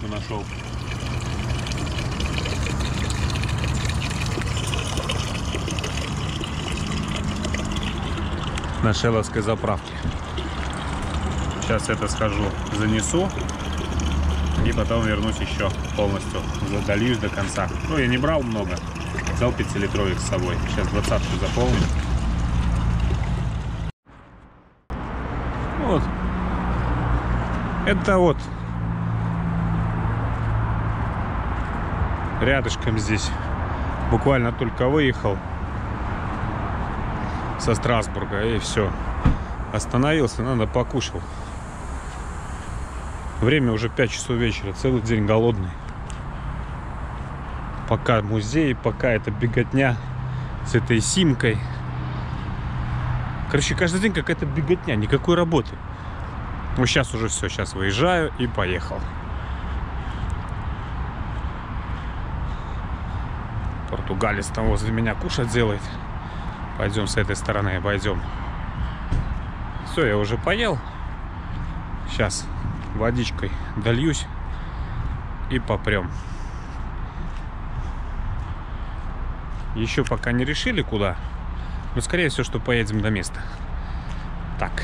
заправочку нашел. На Шеловской заправке. Сейчас это схожу, занесу. И потом вернусь еще полностью. Дольюсь до конца. Ну, я не брал много. Взял 5-литровик с собой. Сейчас двадцатку заполню. Вот. Это вот рядышком здесь. Буквально только выехал со Страсбурга и все. Остановился, надо покушал. Время уже 5 часов вечера, целый день голодный. Пока музей, пока это беготня с этой симкой. Короче, каждый день какая-то беготня, никакой работы. Ну, сейчас уже все, сейчас выезжаю и поехал. Португалец там возле меня кушать делает. Пойдем с этой стороны, обойдем. Все, я уже поел. Сейчас водичкой дольюсь и попрем. Еще пока не решили куда. Но скорее всего, что поедем до места. Так,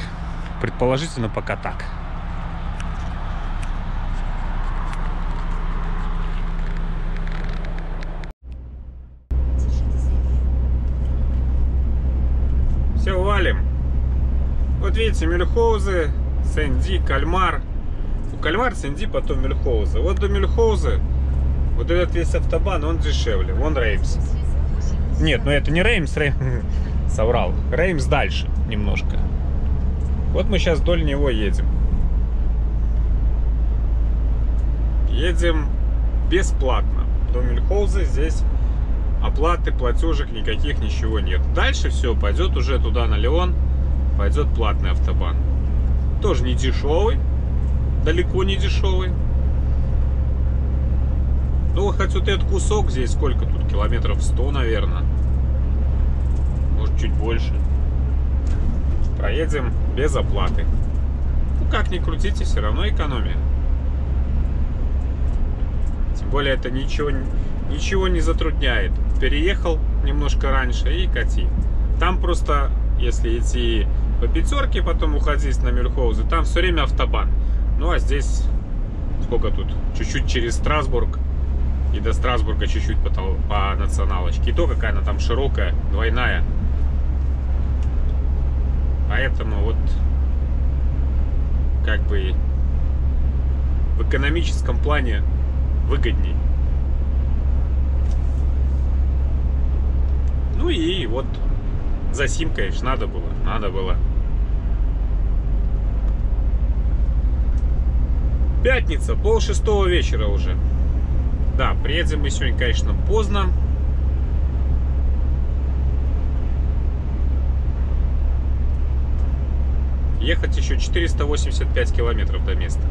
предположительно пока так. Все, валим. Видите, Мюльхоузы, Сэнди, Кальмар. У Кальмар, Сэнди, потом Мюльхоузы. Вот до Мюльхоузы вот этот весь автобан, он дешевле. Вон Реймс. Нет, ну это не Реймс, Реймс соврал. Реймс дальше немножко. Вот мы сейчас вдоль него едем. Едем бесплатно. До Мюльхоуза здесь оплаты, платежек никаких, ничего нет. Дальше все, пойдет уже туда на Лион, пойдет платный автобан. Тоже не дешевый, далеко не дешевый. Ну, хоть вот этот кусок здесь, сколько тут, километров 100, наверное. Может, чуть больше. Проедем без оплаты. Ну, как ни крутите, все равно экономия. Тем более, это ничего, ничего не затрудняет. Переехал немножко раньше и кати. Там просто, если идти по пятерке, потом уходить на Мюльхоузы, там все время автобан. Ну, а здесь, сколько тут? Чуть-чуть через Страсбург и до Страсбурга чуть-чуть по, по националочке. И то, какая она там широкая, двойная. Поэтому вот как бы в экономическом плане выгодней. Ну и вот за сим, конечно, надо было. Надо было. Пятница, пол шестого вечера уже. Да, приедем мы сегодня, конечно, поздно. Ехать еще 485 километров до места.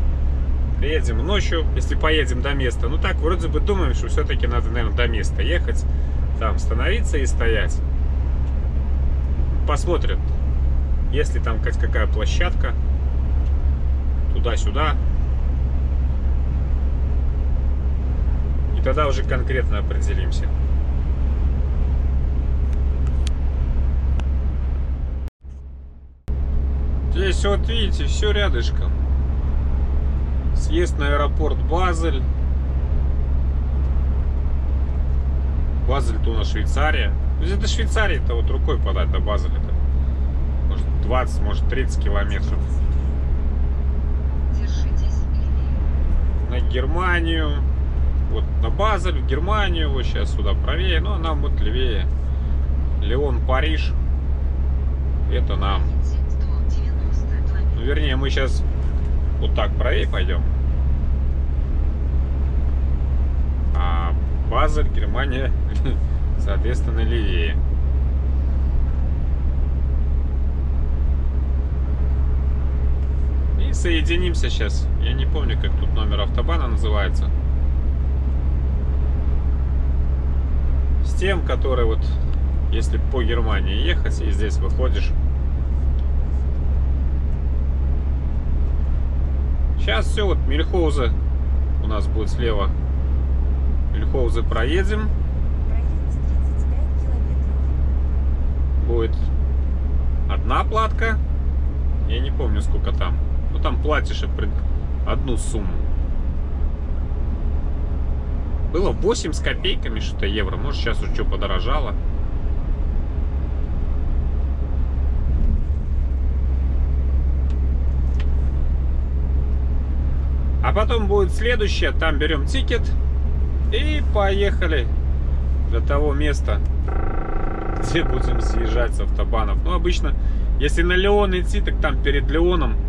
Приедем ночью, если поедем до места. Ну так, вроде бы думаем, что все-таки надо, наверное, до места ехать. Там становиться и стоять. Посмотрят. Если там хоть какая площадка. Туда-сюда. И тогда уже конкретно определимся. Здесь вот видите, все рядышком. Съезд на аэропорт Базель. Базель-то у нас Швейцария. Ну, это Швейцария-то вот рукой подать до Базеля-то. Может 20, может 30 километров. На Германию. Вот на Базель, в Германию, вот сейчас сюда правее. Ну, а нам вот левее. Леон, Париж. Это нам. Ну, вернее, мы сейчас вот так правее пойдем. А Базель, Германия, соответственно, левее. И соединимся сейчас. Я не помню, как тут номер автобана называется. С тем, который вот, если по Германии ехать, и здесь выходишь Сейчас все, вот Мельхоуза у нас будет слева Мюльхоузы проедем. Проехать 35 километров. Будет одна платка. Я не помню, сколько там. Там платишь одну сумму. Было 8 с копейками что-то евро. Может, сейчас уже что подорожало. А потом будет следующее. Там берем тикет. И поехали до того места, где будем съезжать с автобанов. Ну, обычно, если на Леон идти, так там перед Леоном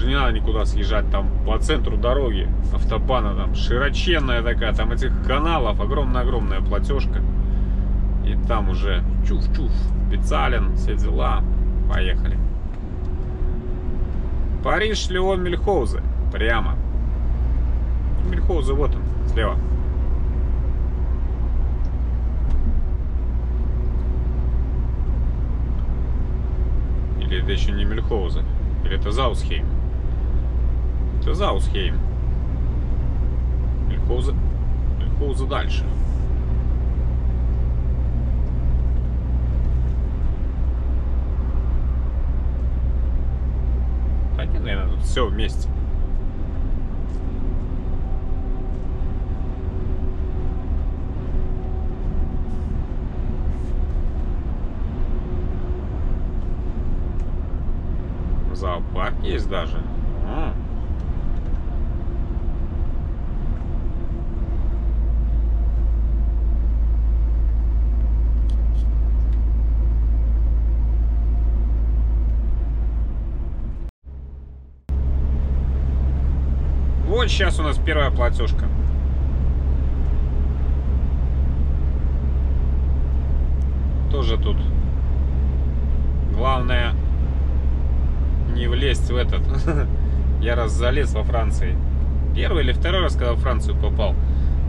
уже не надо никуда съезжать, там по центру дороги автобана, там широченная такая, там этих каналов, огромная-огромная платежка. И там уже чуф-чуф, Пицалин, все дела. Поехали. Париж, Леон, Мельхоузе. Прямо. Мельхоузе, вот он, слева. Или это еще не Мельхоузе? Или это Заусхейм? Это Заусхейм. Мельхоузе, Мельхоузе дальше. Да наверное, тут все вместе. Зоопарк есть даже. М. Вот сейчас у нас первая платежка. Тоже тут. Главное не влезть в этот. Я раз залез во Франции. Первый или второй раз, когда в Францию попал.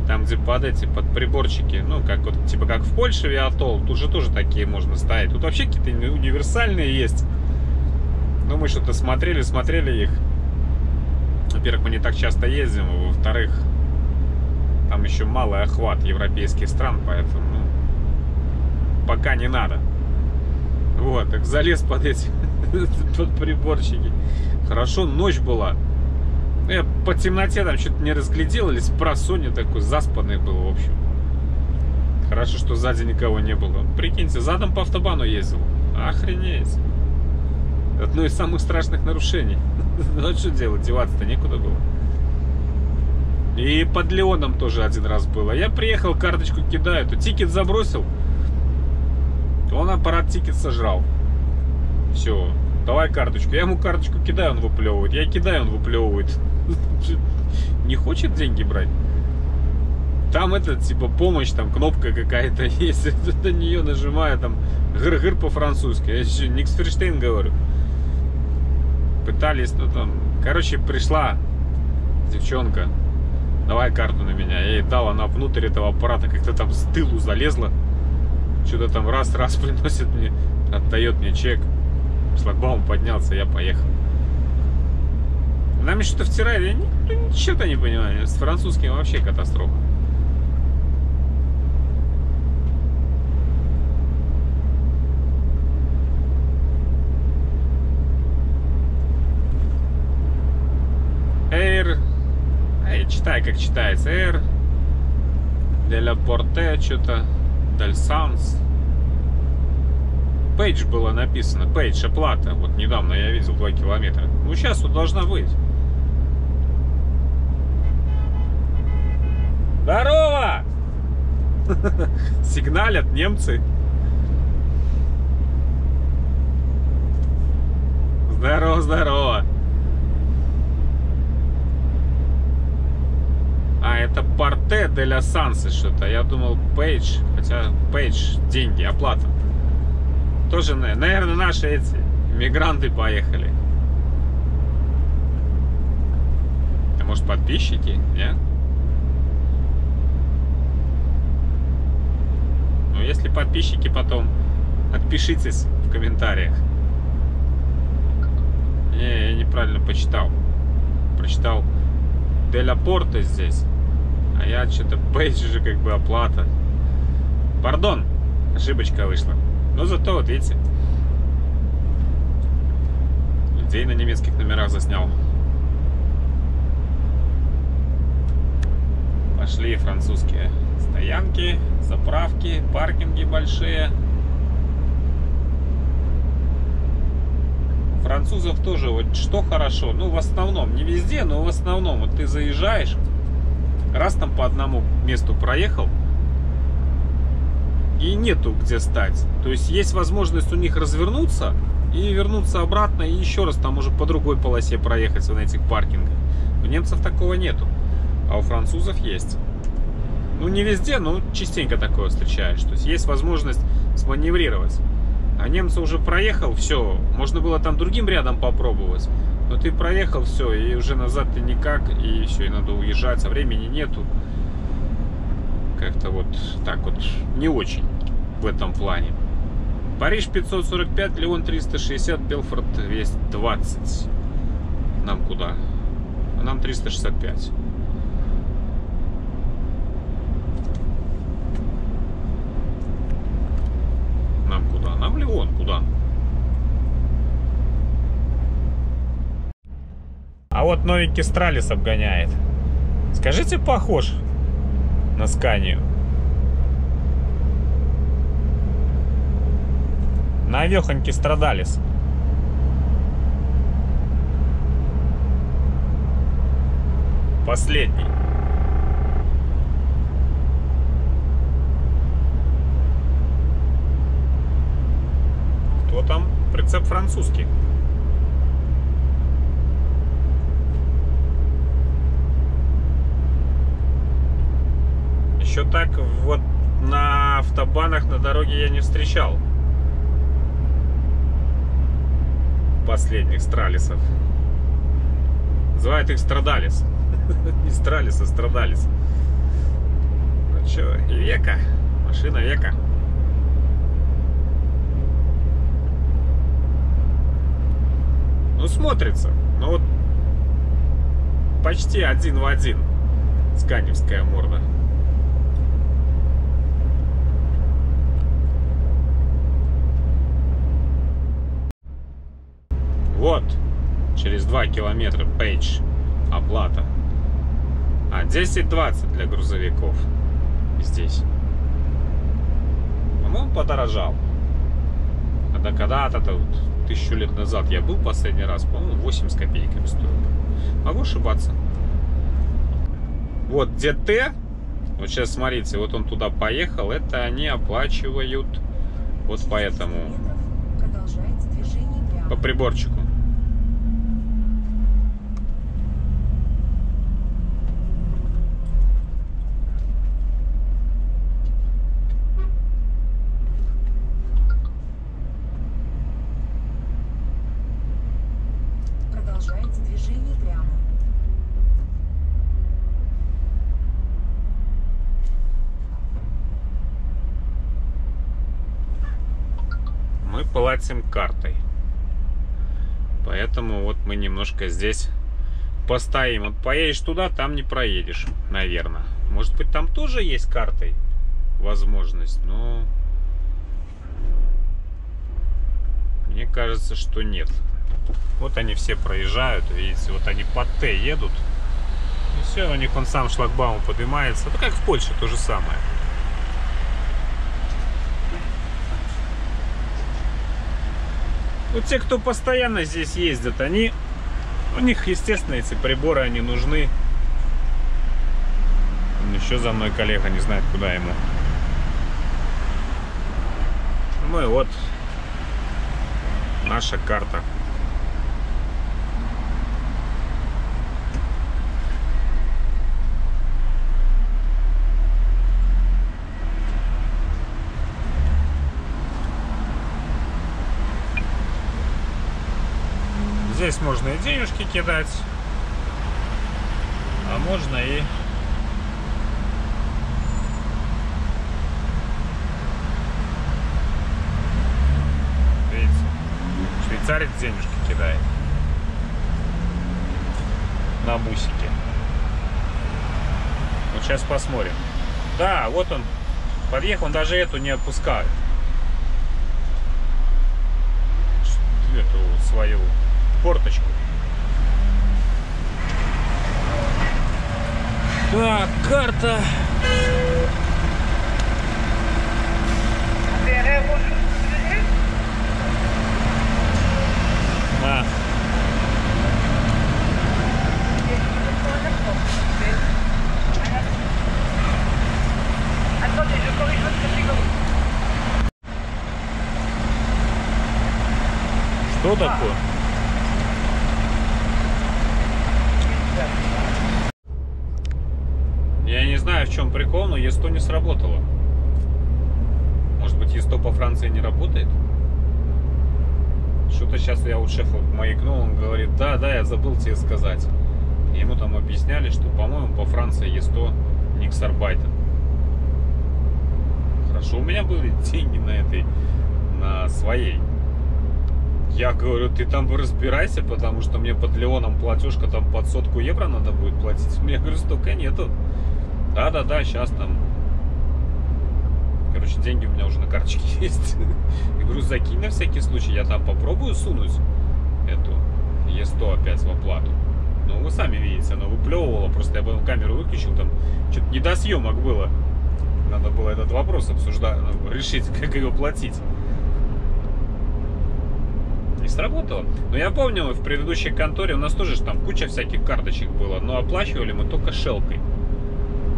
Там, где под эти, под приборчики, ну, как вот, типа как в Польше Виатол, тут же тоже такие можно ставить. Тут вообще какие-то универсальные есть. Ну, мы что-то смотрели, смотрели их. Во-первых, мы не так часто ездим, а во-вторых, там еще малый охват европейских стран, поэтому ну, пока не надо. Вот, так залез под эти под приборчики. Хорошо, ночь была. Я по темноте там что-то не разглядел, или просонья такой заспанный был, в общем. Хорошо, что сзади никого не было. Прикиньте, задом по автобану ездил. Охренеть. Одно из самых страшных нарушений. Ну что делать, деваться-то некуда было. И под Лионом тоже один раз было. Я приехал, карточку кидаю, то ticket забросил. Он аппарат ticket сожрал. Все, давай карточку. Я ему карточку кидаю, он выплевывает. Я кидаю, он выплевывает. Не хочет деньги брать. Там это, типа, помощь, там кнопка какая-то есть. На нее нажимаю, там, гыр-гыр по-французски. Я еще Никсферштейн говорю. Пытались, ну там... Короче, пришла девчонка. Давай карту на меня. Я ей дал, она внутрь этого аппарата как-то там с тылу залезла. Что-то там раз-раз приносит мне, отдает мне чек. Шлагбаум поднялся, я поехал. Нам что-то втирает, я ну, ничего-то не понимаю. С французским вообще катастрофа. Air. Читаю, как читается. Air. La Porte, что-то. Del Sans. Пейдж было написано. Пейдж, оплата. Вот недавно я видел 2 километра. Ну, сейчас тут должна быть. Здорово! Сигналят немцы. Здорово, здорово. А, это Порте де ля Сансы что-то. Я думал Пейдж. Хотя Пейдж деньги, оплата. Тоже, на- наверное, наши эти мигранты поехали. А может подписчики, нет? Ну, если подписчики потом, отпишитесь в комментариях. Не, я неправильно почитал. Прочитал Деля Порте здесь. А я что-то Пейдж же как бы оплата. Пардон, ошибочка вышла. Но зато, вот видите, людей на немецких номерах заснял. Пошли французские стоянки, заправки, паркинги большие. Французов тоже вот что хорошо, ну в основном, не везде, но в основном, вот ты заезжаешь, раз там по одному месту проехал, и нету где стать. То есть есть возможность у них развернуться и вернуться обратно, и еще раз там уже по другой полосе проехать на этих паркингах. У немцев такого нету, а у французов есть. Ну, не везде, но частенько такое встречаешь. То есть есть возможность сманеврировать. А немцы уже проехал, все, можно было там другим рядом попробовать. Но ты проехал, все, и уже назад ты никак, и все, и надо уезжать, а времени нету. Как-то вот так вот не очень в этом плане. Париж 545, Леон 360, Белфорд 220. Нам куда? А нам 365. Нам куда? Нам Леон куда? А вот новенький Стралис обгоняет. Скажите, похож на Сканию? Навехоньки Страдалис. Последний. Кто там? Прицеп французский. Еще так вот на автобанах на дороге я не встречал последних стралисов. Называют их страдалис. Не стралис, а страдалис. Ну что, века. Машина века. Ну, смотрится. Ну, вот почти один в один. Сканевская морда. Вот, через 2 километра Пейдж, оплата. А 10-20 для грузовиков здесь. По-моему, подорожал. Когда когда-то, вот, тысячу лет назад я был последний раз, по-моему, 8 с копейками стоил. Могу ошибаться. Вот ДТ, вот сейчас смотрите, вот он туда поехал, это они оплачивают вот поэтому по приборчику. Продолжается движение прямо. мы платим картой. Поэтому вот мы немножко здесь постоим. Вот поедешь туда, там не проедешь, наверное. Может быть, там тоже есть картой возможность, но мне кажется, что нет. Вот они все проезжают, видите, вот они по Т едут. И все, у них он сам шлагбаум поднимается. Ну, как в Польше, то же самое. Ну, те, кто постоянно здесь ездят, они... У них, естественно, эти приборы, они нужны. Еще за мной коллега не знает, куда ему. Ну и вот наша карта. Здесь можно и денежки кидать, а можно и видите, швейцарец денежки кидает на бусике. Вот сейчас посмотрим. Да, вот он подъехал, он даже эту не опускает. Эту свою порточку. Так, карта. А, Attendez, je corrige votre frigo. что такое? Я не знаю, в чем Е100 не сработало. Может быть, Е100 по Франции не работает? Что-то сейчас я у шефа маякнул, он говорит, да, да, я забыл тебе сказать. Ему там объясняли, что, по-моему, по Франции Е100 не ксарбайтен. Хорошо, у меня были деньги на этой, на своей. Я говорю, ты там разбирайся, потому что мне под Леоном платежка там под сотку евро надо будет платить. У меня, говорю, столько нету. Да-да-да, сейчас там. Короче, деньги у меня уже на карточке есть. Я говорю, закинь на всякий случай, я там попробую сунуть эту Е100 опять в оплату. Ну, вы сами видите, она выплевывала, просто я потом камеру выключил, там что-то не до съемок было. Надо было этот вопрос обсуждать, ну, решить, как ее платить. Не сработало. Но я помню, в предыдущей конторе у нас тоже там куча всяких карточек было, но оплачивали мы только шелкой.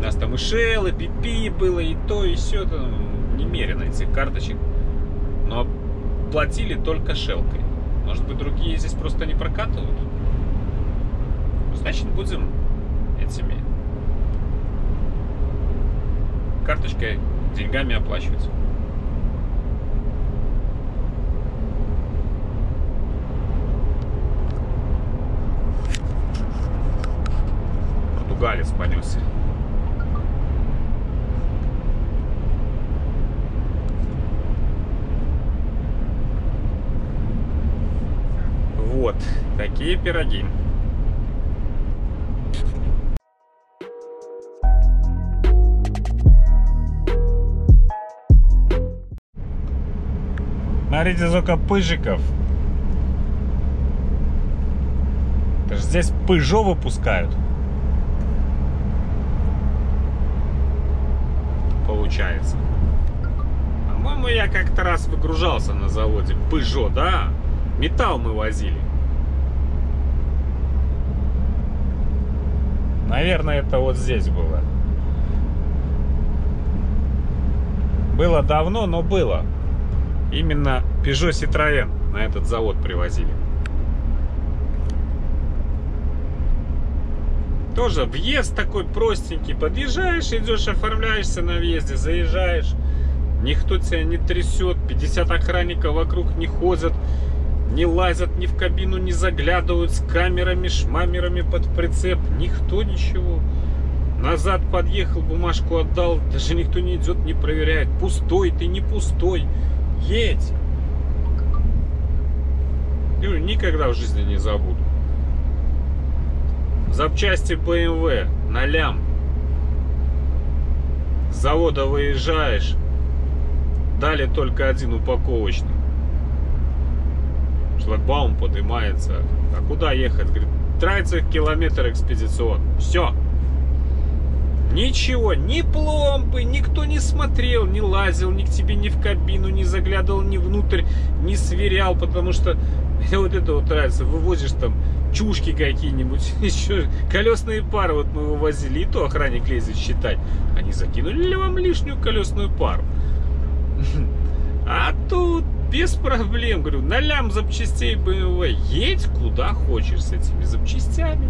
Нас там и шел, и пипи было, и то, и все, там немерено этих карточек. Но платили только шелкой. Может быть, другие здесь просто не прокатывают? Значит, будем этими карточкой, деньгами оплачивать. Португалец понесся. Вот, такие пироги. Смотрите, сколько пыжиков. Это же здесь пыжо выпускают. Получается. По-моему, я как-то раз выгружался на заводе. Пыжо, да? Металл мы возили. Наверное, это вот здесь было. Было давно, но было. Именно Peugeot Citroën на этот завод привозили. Тоже въезд такой простенький. Подъезжаешь, идешь, оформляешься на въезде, заезжаешь. Никто тебя не трясет. 50 охранников вокруг не ходят. Не лазят ни в кабину, не заглядывают с камерами, шмамерами под прицеп. Никто ничего. Назад подъехал, бумажку отдал. Даже никто не идет, не проверяет. Пустой ты, не пустой. Едь. Говорю, никогда в жизни не забуду. Запчасти BMW на лям. С завода выезжаешь. Дали только один упаковочный. Шлагбаум поднимается. А куда ехать? Говорит, тратится километр экспедицион. Все. Ничего, ни пломбы, никто не смотрел, не лазил ни к тебе, ни в кабину, не заглядывал ни внутрь, не сверял, потому что вот это вот нравится. Вывозишь там чушки какие-нибудь, еще колесные пары вот мы вывозили, и то охранник лезет считать. Они закинули ли вам лишнюю колесную пару? А тут без проблем, говорю, на лям запчастей BMW, едь куда хочешь с этими запчастями.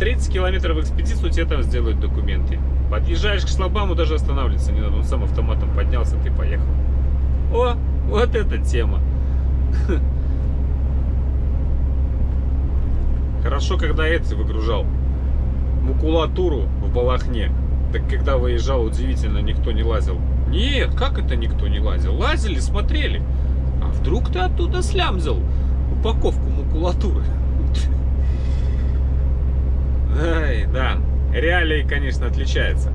30 километров в экспедицию тебе там сделают документы. Подъезжаешь к шлагбауму, даже останавливаться не надо. Он сам автоматом поднялся, ты поехал. О, вот эта тема. Хорошо, когда это выгружал. Макулатуру в Балахне. Так когда выезжал, удивительно, никто не лазил. Нет, как это никто не лазил? Лазили, смотрели. Вдруг ты оттуда слямзил упаковку макулатуры? Ай, да. реалии, конечно, отличаются.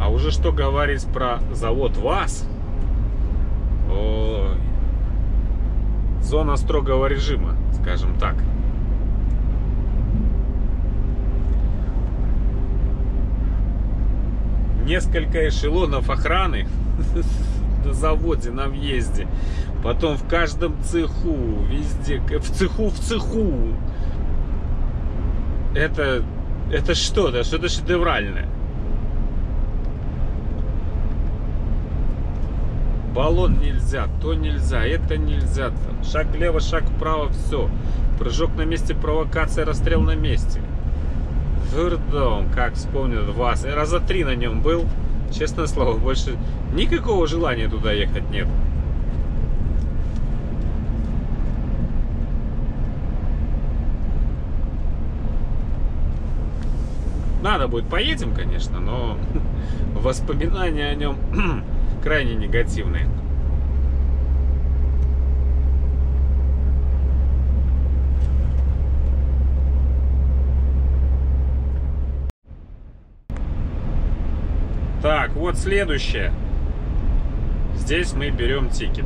А уже что говорить про завод ВАЗ? Ой. Зона строгого режима, скажем так. Несколько эшелонов охраны на заводе, на въезде. Потом в каждом цеху, везде, в цеху, в цеху. Это, это что-то, что-то шедевральное. Баллон нельзя, то нельзя, это нельзя. Шаг влево, шаг вправо, все. Прыжок на месте, провокация, расстрел на месте. Дурдом, как вспомнил вас. Раза три на нем был. Честное слово, больше никакого желания туда ехать нет. Надо будет, поедем, конечно, но воспоминания о нем крайне негативные. Так, вот следующее. Здесь мы берем тикет.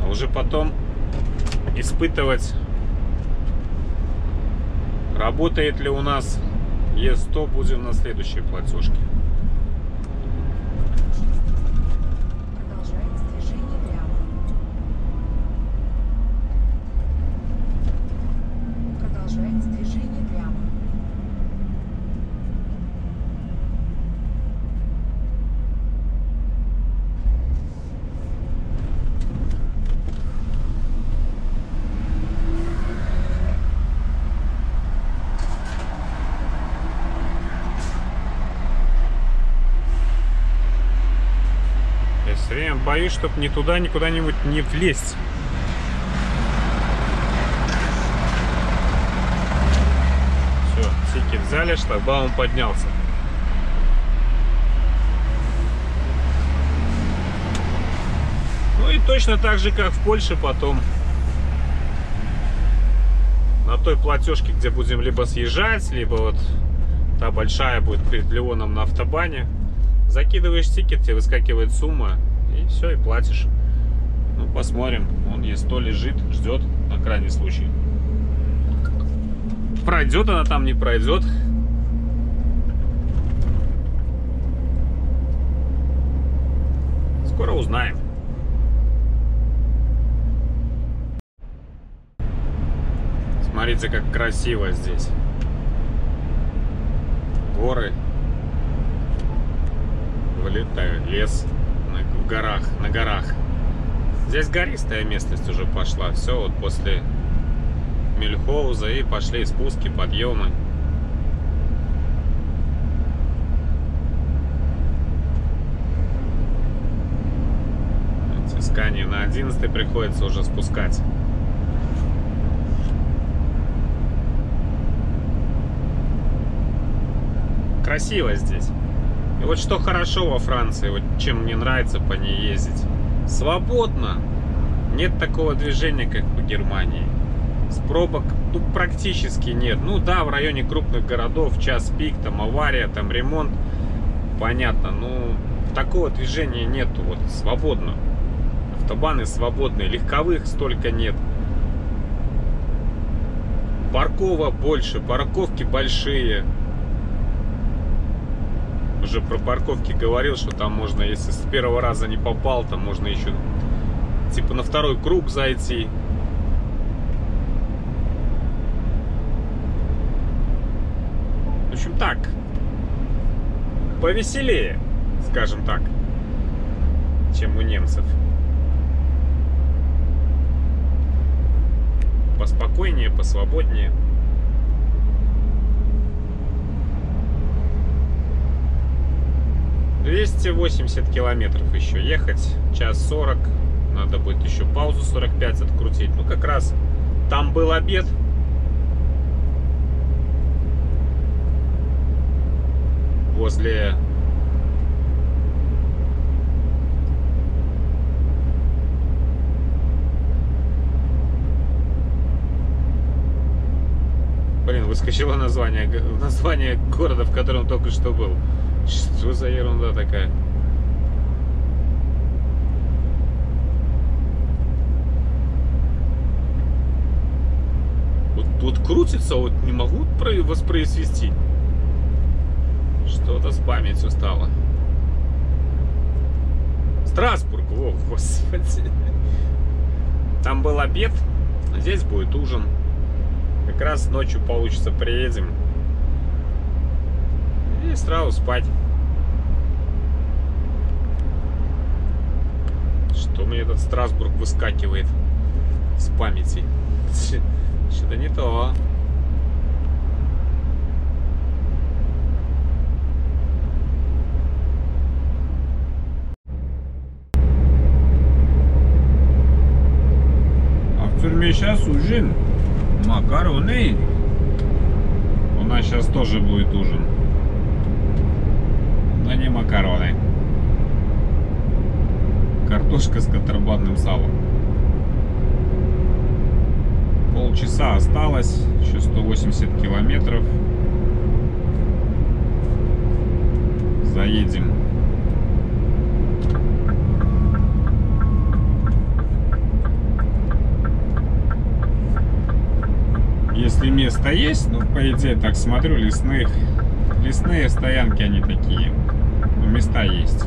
А уже потом испытывать, работает ли у нас Е100, будем на следующей платежке. Продолжается движение прямо. Продолжается движение прямо. Я все время боюсь, чтобы ни туда, ни куда-нибудь не влезть. Все, тикет взяли, шлагбаум поднялся. Ну и точно так же, как в Польше потом. На той платежке, где будем либо съезжать, либо вот та большая будет перед Леоном на автобане. Закидываешь тикет, тебе выскакивает сумма, и все, и платишь. Ну, посмотрим. Он есть то лежит, ждет, на крайний случай. Пройдет она там, не пройдет. Скоро узнаем. Смотрите, как красиво здесь. Горы, вылетаю. Лес на, в горах, на горах. Здесь гористая местность уже пошла. Все, вот после Мельхоуза и пошли спуски, подъемы. Тискание на 11 приходится уже спускать. Красиво здесь. И вот что хорошо во Франции, вот чем мне нравится по ней ездить. Свободно. Нет такого движения, как в Германии. С пробок ну, практически нет. Ну да, в районе крупных городов, час пик, там авария, там ремонт. Понятно, ну такого движения нету. Вот свободно. Автобаны свободные, легковых столько нет. Паркова больше, парковки большие уже про парковки говорил, что там можно, если с первого раза не попал, там можно еще типа на второй круг зайти. В общем так, повеселее, скажем так, чем у немцев. Поспокойнее, посвободнее. Двести восемьдесят километров еще ехать, час сорок. Надо будет еще паузу 45 открутить. Ну, как раз там был обед. Возле выскочило название, название города, в котором только что был. Что за ерунда такая? Вот, вот крутится, вот не могу про- воспроизвести. Что-то с памятью стало. Страсбург, о, господи. Там был обед, здесь будет ужин. Как раз ночью получится, приедем. И сразу спать. Что мне этот Страсбург выскакивает с памяти? Что-то не то. А в тюрьме сейчас ужин. Макароны. У нас сейчас тоже будет ужин. Но не макароны. Картошка с контрабандным салом. Полчаса осталось. Еще 180 километров. Заедем. Если место есть, ну, по идее, так смотрю, лесных, лесные стоянки, они такие. Ну, места есть.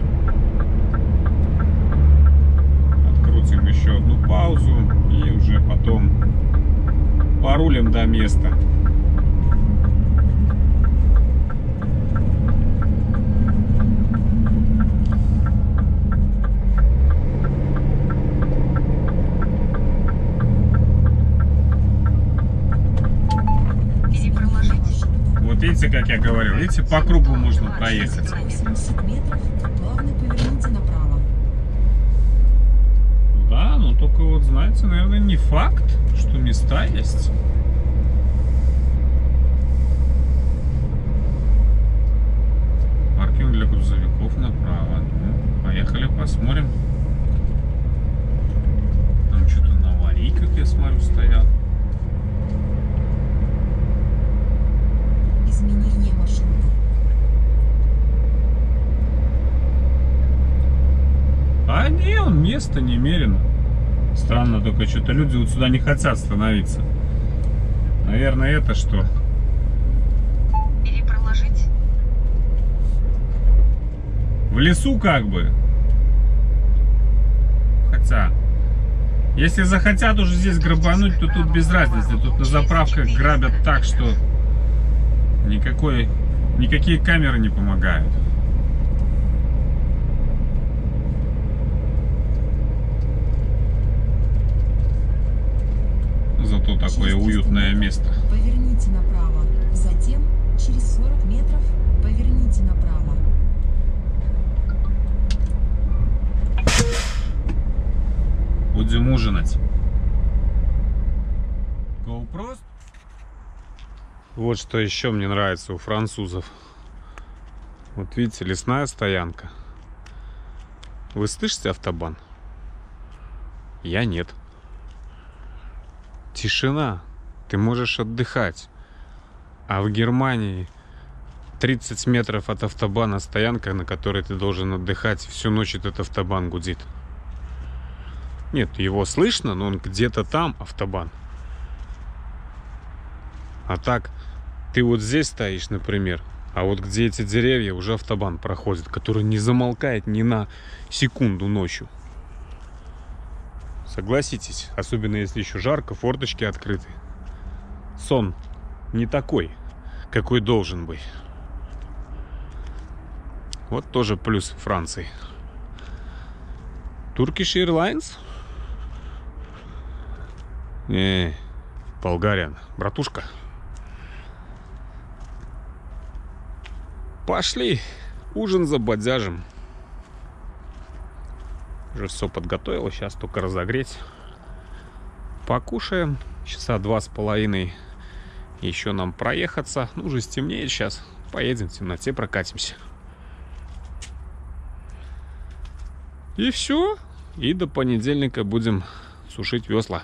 Открутим еще одну паузу и уже потом порулим до места. Иди проложить. Вот как я говорил, видите, по кругу можно проехать. 80 метров, плавно поверните направо. Да, но только вот, знаете, наверное, не факт, что места есть. Паркинг для грузовиков направо. Ну, поехали посмотрим. Там что-то на аварийках, я смотрю, стоят. А место немерено. Странно, только что-то люди вот сюда не хотят становиться. Наверное, это что? Проложить. В лесу как бы. Хотя, если захотят уже здесь грабануть, то тут без разницы. Тут на заправках грабят так, что никакой, никакие камеры не помогают. Зато такое Через 300 уютное место. Поверните направо. Затем, через 40 метров, поверните направо. Будем ужинать. GoPro. Вот что еще мне нравится у французов. Вот видите, лесная стоянка. Вы слышите автобан? Я нет. Тишина. Ты можешь отдыхать. А в Германии 30 метров от автобана стоянка, на которой ты должен отдыхать. Всю ночь этот автобан гудит. Нет, его слышно, но он где-то там, автобан. А так, ты вот здесь стоишь, например, а вот где эти деревья, уже автобан проходит, который не замолкает ни на секунду ночью. Согласитесь, особенно если еще жарко, форточки открыты. Сон не такой, какой должен быть. Вот тоже плюс Франции. Turkish Airlines? Не, Болгариан, братушка. Пошли, ужин за бодяжем. Уже все подготовил, сейчас только разогреть. Покушаем, часа два с половиной. Еще нам проехаться. Ну, уже стемнеет сейчас. Поедем в темноте, прокатимся. И все. И до понедельника будем сушить весла.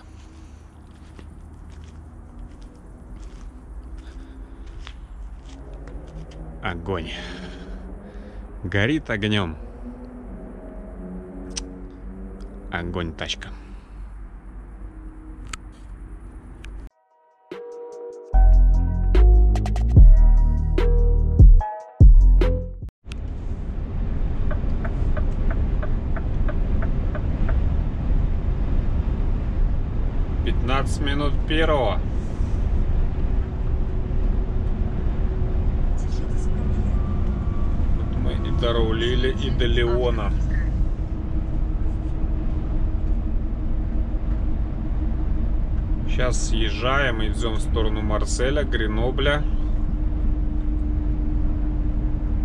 Огонь. Горит огнем. Огонь тачка. Пятнадцать минут первого. Вот мы и дорулили, и до Леона. Сейчас съезжаем, идем в сторону Марселя, Гренобля.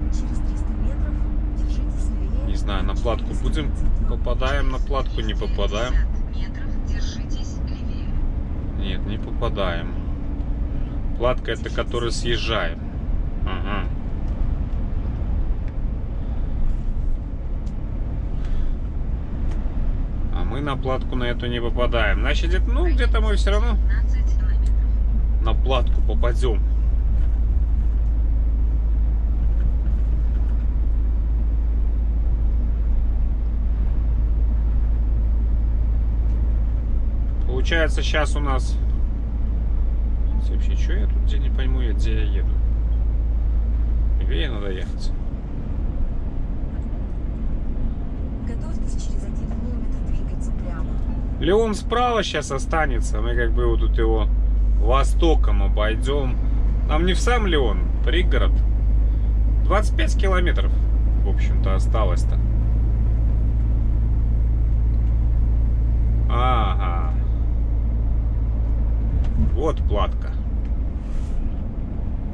Через 300 метров держитесь левее. Не знаю, на платку будем? 30 Попадаем на платку, не попадаем. Нет, не попадаем. Платка это который съезжаем. Ага. А мы на платку на эту не попадаем. Значит, где-то, ну, где-то мы все равно 15 километров. на платку попадем. Получается, сейчас у нас... Вообще, что я тут где не пойму, я где я еду? Левее надо ехать. Готовьтесь через 1 километр двигаться прямо. Леон справа сейчас останется. Мы как бы вот тут его востоком обойдем. Нам не в сам Леон, пригород. 25 километров, в общем-то, осталось-то. Ага. Вот платка.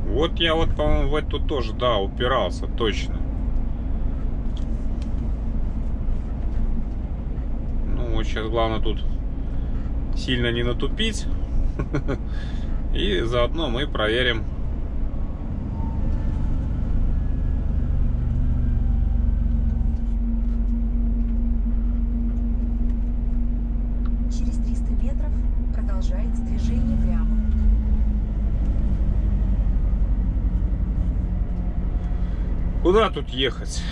Вот я вот, по-моему, в эту тоже, да, упирался, точно. Ну, вот сейчас главное тут сильно не натупить. И заодно мы проверим. Через 300 метров продолжайте движение прямо. Куда тут ехать?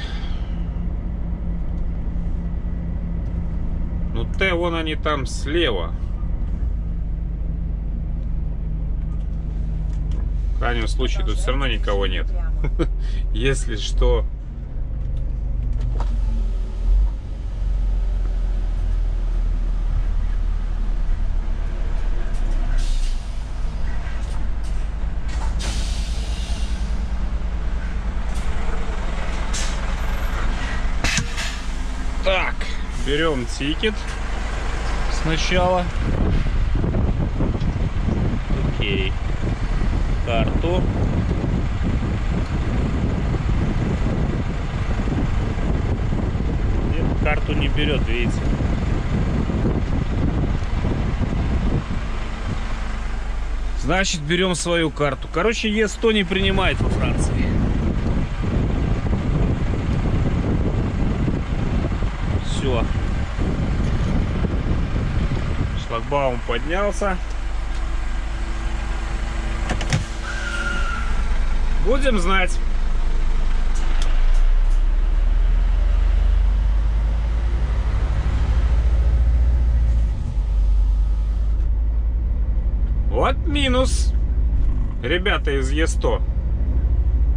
Ну, Т, вон они там слева. В крайнем случае, тут все равно никого нет. Если что... Так, берем тикет сначала. Окей. Карту. Нет, карту не берет, видите. Значит, берем свою карту. Короче, Е100 не принимает во Франции. Все. Шлагбаум поднялся. Будем знать. Вот минус. Ребята из Е100.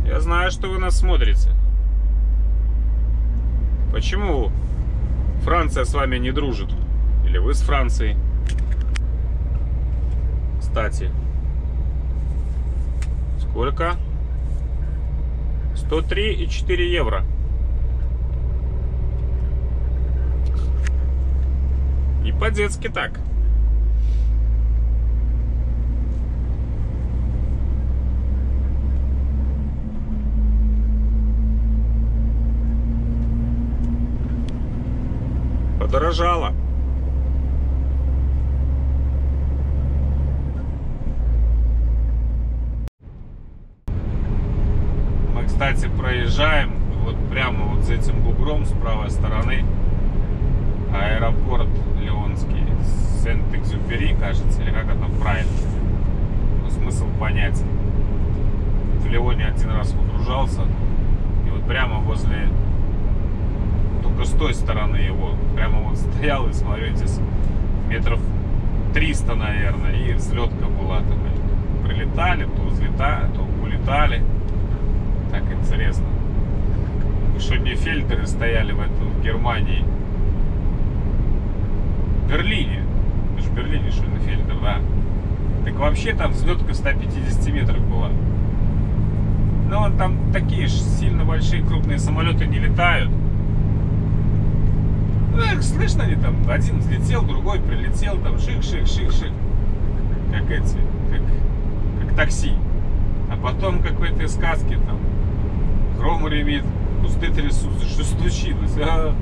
Я знаю, что вы нас смотрите. Почему Франция с вами не дружит? Или вы с Францией? Кстати. Сколько? 103,4 евро. Не по-детски так. Подорожало. Мы, кстати, проезжаем вот прямо вот за этим бугром с правой стороны аэропорт Леонский. Сент-Экзюпери, кажется, или как это правильно. Ну, смысл понятен. в Леоне один раз выгружался. И вот прямо возле, только с той стороны его, прямо вот стоял и смотрю, здесь метров 300, наверное, и взлетка была такая. Прилетали, то взлетали, то улетали. Так интересно. И что не фельдеры стояли в этом в Германии. В Берлине. Это же в Берлине что на фельдер, да. Так вообще там взлетка 150 метров была. Но он там такие ж сильно большие крупные самолеты не летают. Ну, их слышно они там, один взлетел, другой прилетел, там шик-шик-шик-шик. Как эти, как, как такси. А потом, как в этой сказке, там, гром ремит, кусты трясутся, что случилось? А,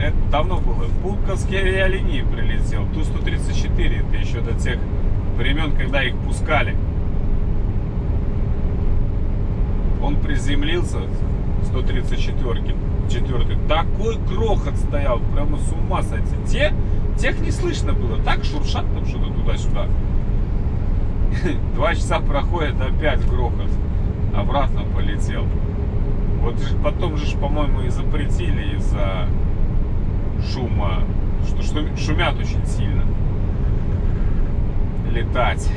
это давно было. Пулковский авиалинии прилетел, Ту-134, это еще до тех времен, когда их пускали. Он приземлился, 134 четвертый, такой грохот стоял, прямо с ума сойти. Те, тех не слышно было, так шуршат там что-то туда-сюда. Два часа проходит, опять грохот. Обратно полетел. Вот потом же, по-моему, и запретили из-за шума, что, шумят очень сильно. Летать.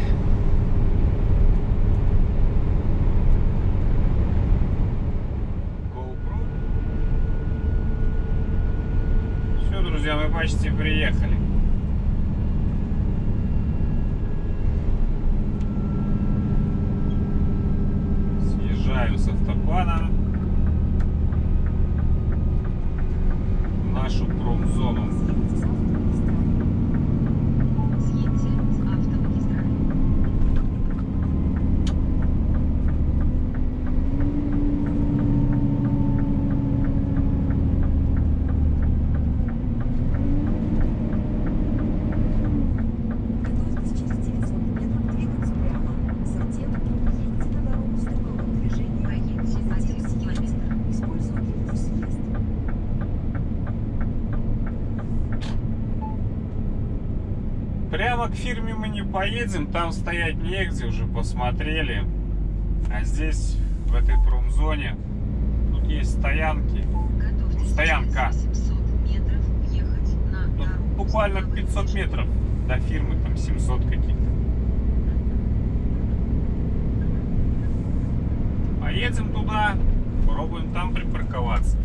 GoPro. Все, друзья, мы почти приехали. Съезжаю с автопана в нашу промзону. Съедьте с автомагистрали. Готовьтесь через 900 метров двигаться прямо. Затем едьте на дорогу с круговым движением. Проедьте один километр. Используя левый съезд. Прямо к фирме мы не поедем, там стоять негде, уже посмотрели. А здесь, в этой промзоне, тут есть стоянки. Готовьтесь Стоянка. через 800 метров въехать на Тут с буквально круговым 500 движением. метров до фирмы, там 700 каких-то. Поедем туда, попробуем там припарковаться.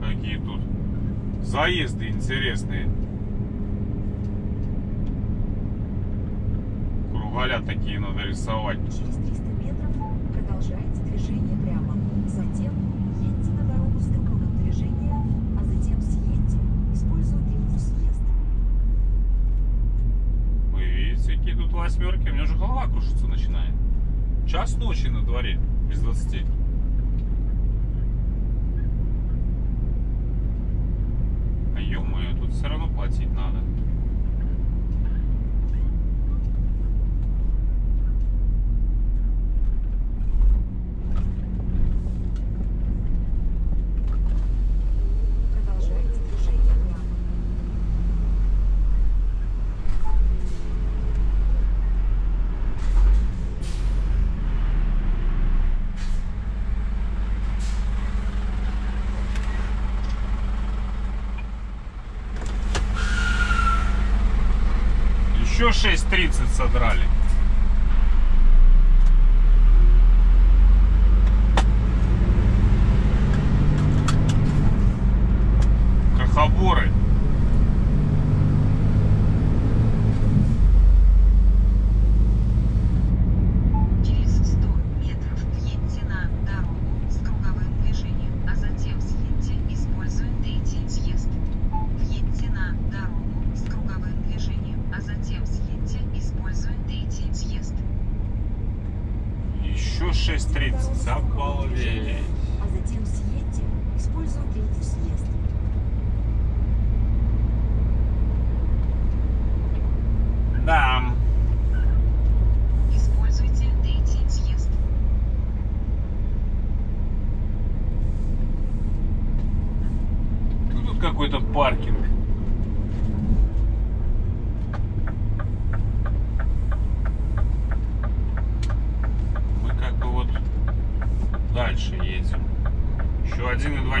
Какие тут заезды интересные. Кругаля такие надо рисовать. Через 300 метров продолжайте движение прямо. Затем едьте на дорогу с круговым движением, а затем съедьте, используя третий съезд. Вы видите, какие тут восьмерки? У меня уже голова кружиться начинает. Час ночи на дворе, без 20. А ё-моё, тут все равно платить надо. Продолжайте движение прямо. Еще 6.30 содрали.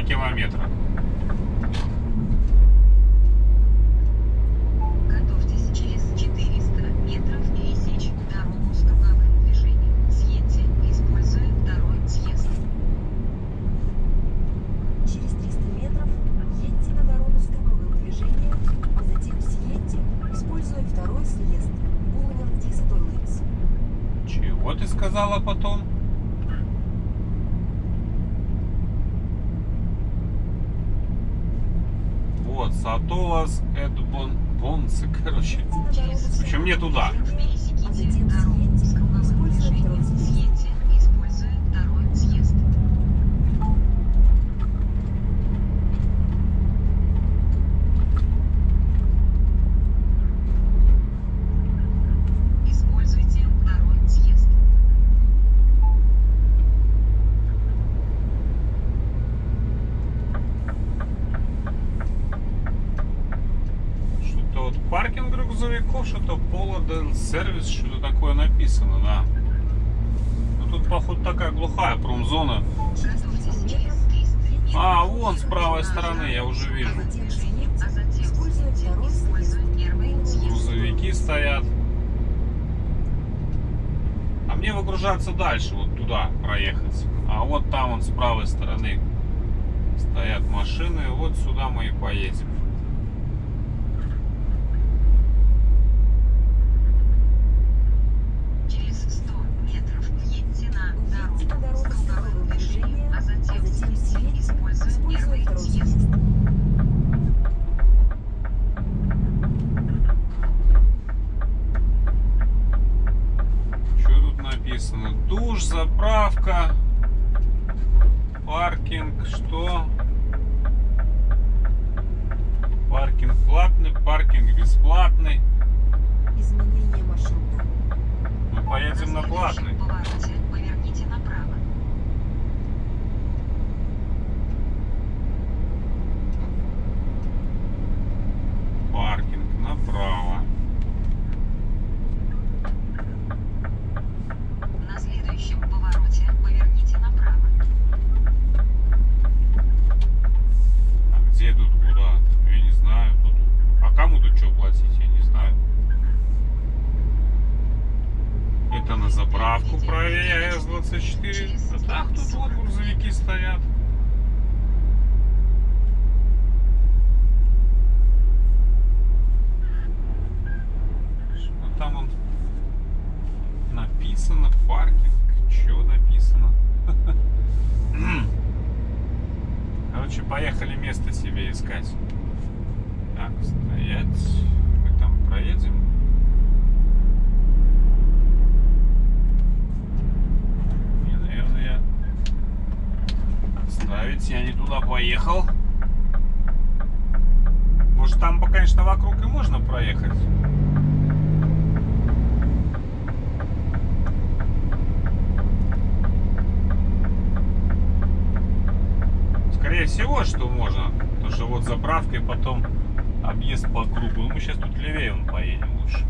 километра. стоят. А мне выгружаться дальше, вот туда проехать. А вот там, вот с правой стороны стоят машины. Вот сюда мы и поедем. там он написано паркинг. что написано? Короче, поехали место себе искать. Так, стоять. Мы там проедем. Не, наверное, я... Ставить я не туда поехал. Может, там, конечно, вокруг и можно проехать. быстрее всего, что можно. Потому что вот заправкой потом объезд по кругу. Ну, мы сейчас тут левее он поедем лучше.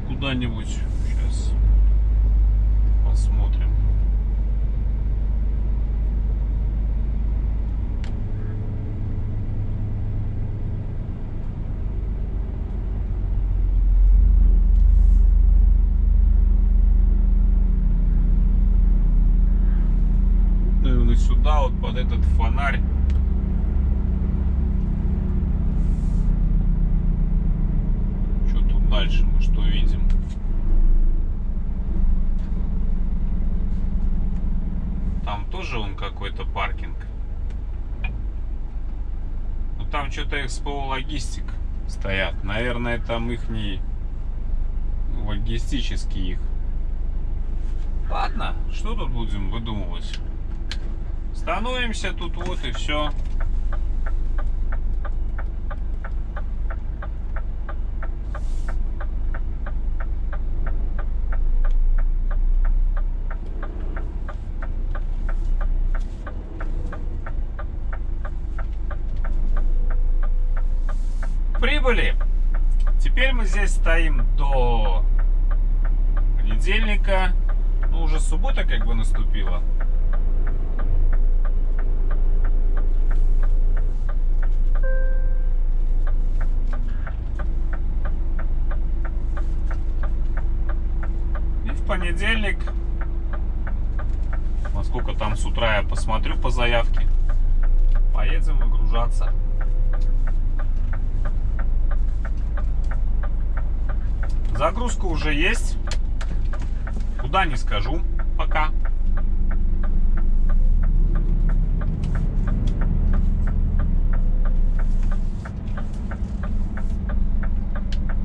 куда-нибудь. Сейчас посмотрим. Наверное, там их не логистический их. Ладно, что тут будем выдумывать? Становимся тут вот и все. Теперь мы здесь стоим до понедельника. Ну, уже суббота как бы наступила. И в понедельник, насколько там с утра я посмотрю по заявке, поедем выгружаться. Загрузка уже есть. Куда не скажу. Пока.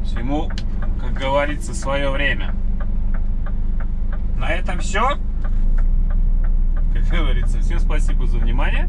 Всему, как говорится, свое время. На этом все. Как говорится, всем спасибо за внимание.